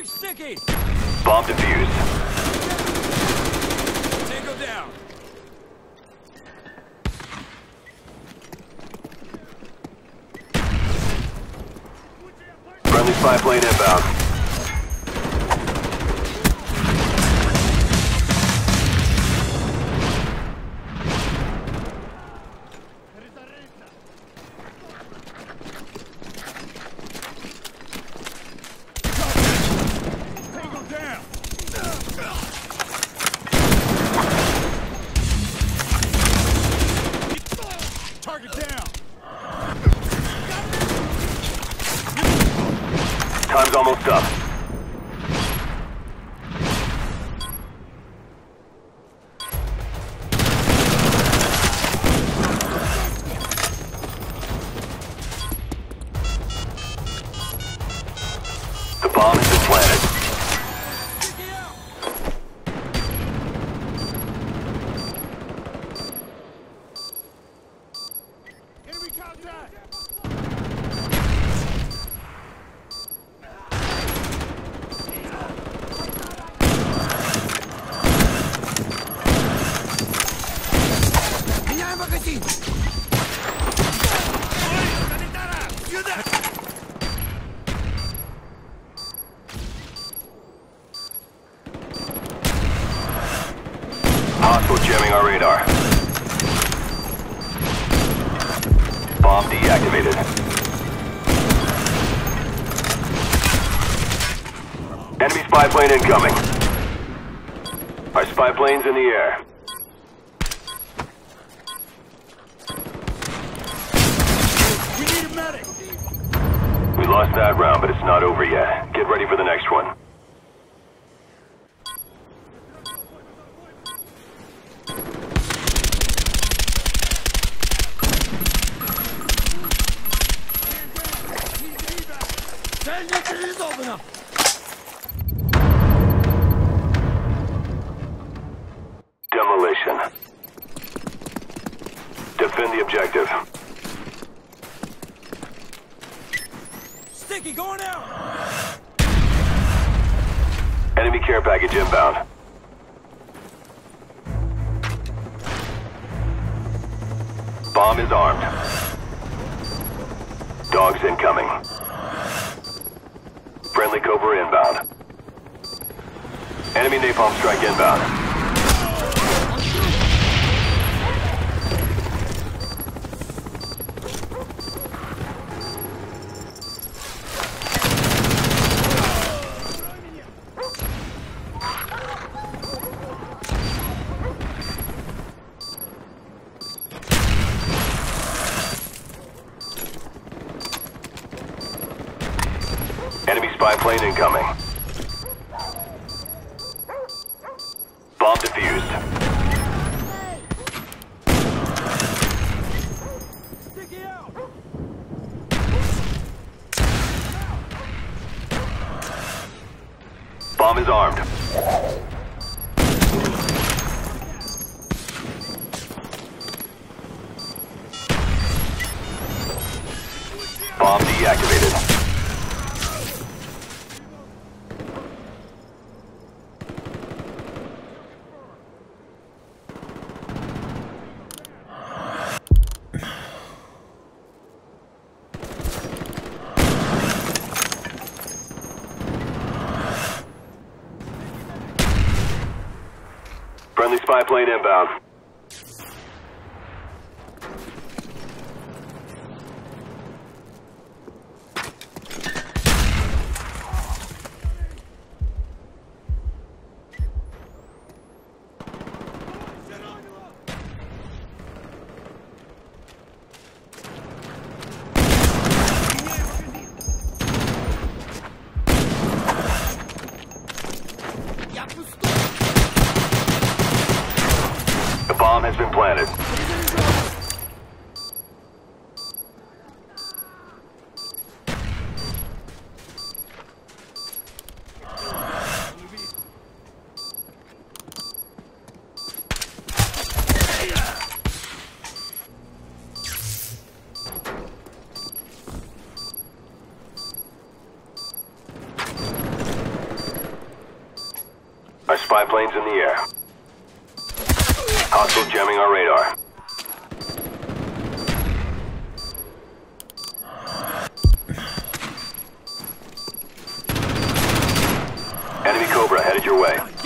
Throwing sticky! Bomb defused. Tango down! Friendly spy plane inbound. Almost up. The bomb has Bomb deactivated. Enemy spy plane incoming. Our spy plane's in the air. We need a medic! We lost that round, but it's not over yet. Get ready for the next one. opener. Demolition. Defend the objective. Sticky going out. Enemy care package inbound. Bomb is armed. Dogs incoming. Friendly Cobra inbound. Enemy napalm strike inbound. Spy plane incoming. Bomb defused. Bomb is armed. Bomb deactivated. Friendly spy plane inbound. bomb has been planted. Our plane's in the air. Hostiles jamming our radar. Enemy Cobra headed your way.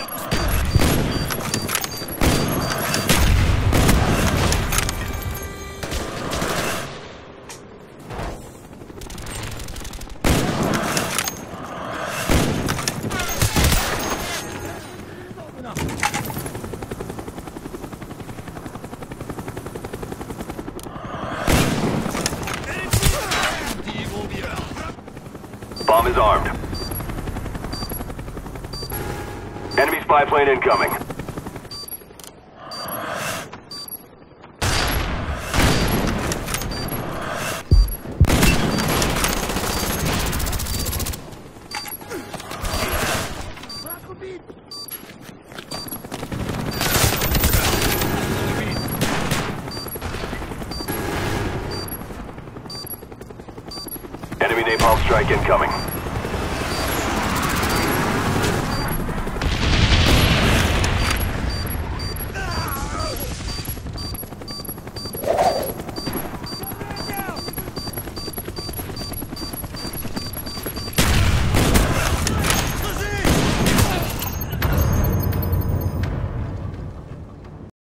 Is armed. Enemy spy plane incoming. Enemy napalm strike incoming.